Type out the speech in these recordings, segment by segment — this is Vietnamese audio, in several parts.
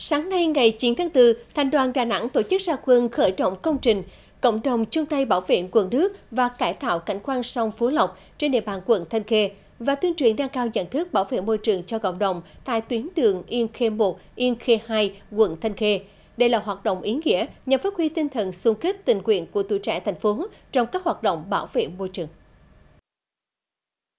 Sáng nay ngày 9 tháng 4, Thành đoàn Đà Nẵng tổ chức ra quân khởi động công trình Cộng đồng chung tay bảo vệ quận nước và cải tạo cảnh quan sông Phú Lộc trên địa bàn quận Thanh Khê và tuyên truyền nâng cao nhận thức bảo vệ môi trường cho cộng đồng tại tuyến đường Yên Khê 1, Yên Khê 2, quận Thanh Khê. Đây là hoạt động ý nghĩa nhằm phát huy tinh thần xung kích tình nguyện của tuổi trẻ thành phố trong các hoạt động bảo vệ môi trường.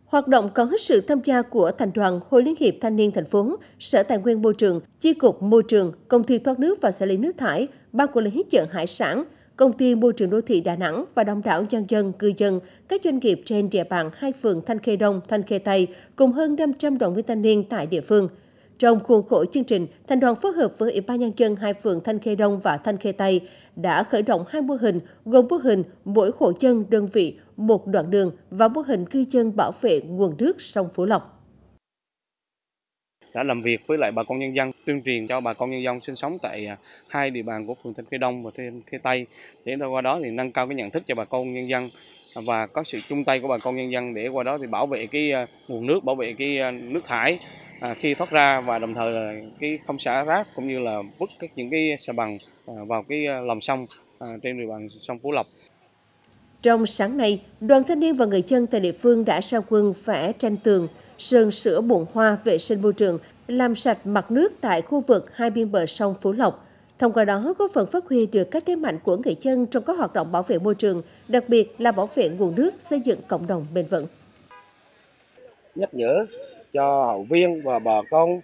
Hoạt động có sự tham gia của Thành đoàn Hội Liên hiệp Thanh niên thành phố, Sở Tài nguyên Môi trường, Chi cục Môi trường, Công ty thoát nước và xử lý nước thải, Ban quản lý chợ hải sản, Công ty Môi trường đô thị Đà Nẵng và đông đảo nhân dân, cư dân, các doanh nghiệp trên địa bàn hai phường Thanh Khê Đông, Thanh Khê Tây cùng hơn 500 đoàn viên thanh niên tại địa phương. Trong khuôn khổ chương trình, Thành đoàn phối hợp với Ủy ban Nhân dân hai phường Thanh Khê Đông và Thanh Khê Tây đã khởi động hai mô hình, gồm mô hình mỗi hộ dân đơn vị một đoạn đường và mô hình cư dân bảo vệ nguồn nước sông Phú Lộc. Đã làm việc với lại bà con nhân dân tuyên truyền cho bà con nhân dân sinh sống tại à, hai địa bàn của phường Thanh Khê Đông và Thanh Khê Tây. Để qua đó thì nâng cao cái nhận thức cho bà con nhân dân và có sự chung tay của bà con nhân dân để qua đó thì bảo vệ cái à, nguồn nước bảo vệ cái à, nước thải à, khi thoát ra và đồng thời là cái không xả rác cũng như là vứt các những cái xà bằng vào cái lòng sông trên địa bàn sông Phú Lộc. Trong sáng nay, đoàn thanh niên và người dân tại địa phương đã ra quân vẽ tranh tường, sơn sửa bồn hoa vệ sinh môi trường, làm sạch mặt nước tại khu vực hai bên bờ sông Phú Lộc. Thông qua đó, góp phần phát huy được các thế mạnh của người dân trong các hoạt động bảo vệ môi trường, đặc biệt là bảo vệ nguồn nước, xây dựng cộng đồng bền vững. Nhắc nhở cho hậu viên và bà con,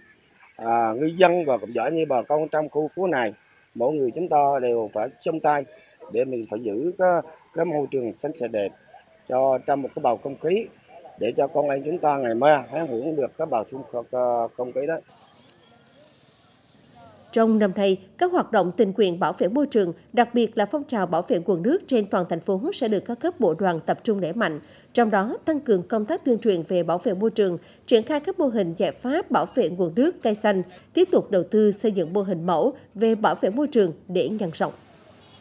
à, ngư dân và cũng giỏi như bà con trong khu phố này, mỗi người chúng ta đều phải chung tay để mình phải giữ cái, cái môi trường xanh sạch đẹp cho trong một cái bầu không khí để cho con em chúng ta ngày mai hãy hưởng được các bầu chung không khí đó. Trong năm nay, các hoạt động tình nguyện bảo vệ môi trường, đặc biệt là phong trào bảo vệ nguồn nước trên toàn thành phố sẽ được các cấp bộ đoàn tập trung đẩy mạnh, trong đó tăng cường công tác tuyên truyền về bảo vệ môi trường, triển khai các mô hình giải pháp bảo vệ nguồn nước cây xanh, tiếp tục đầu tư xây dựng mô hình mẫu về bảo vệ môi trường để nhân rộng.